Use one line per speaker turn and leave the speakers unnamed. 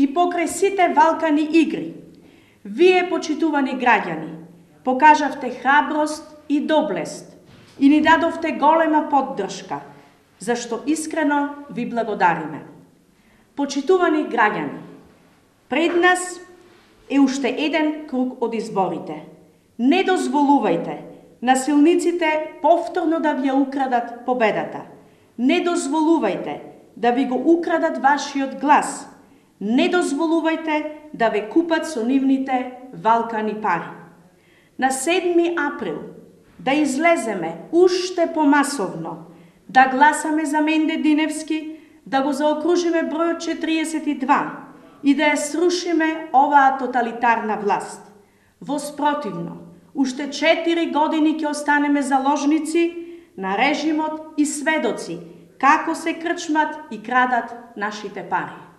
и покрај сите валкани игри. Вие, почитувани граѓани, покажавте храброст и доблест и ни дадовте голема поддршка, зашто искрено ви благодариме. Почитувани граѓани, пред нас е уште еден круг од изборите. Не дозволувајте насилниците повторно да ви ја украдат победата. Не дозволувајте да ви го украдат вашиот глас. Не дозволувајте да ве купат со нивните валкани пари. На 7 април да излеземе уште помасовно, да гласаме за Менде Диневски, да го заокружиме бројот 42 и да ја срушиме оваа тоталитарна власт. Воспротивно, уште 4 години ќе останеме заложници на режимот и сведоци, како се крчмат и крадат нашите пари.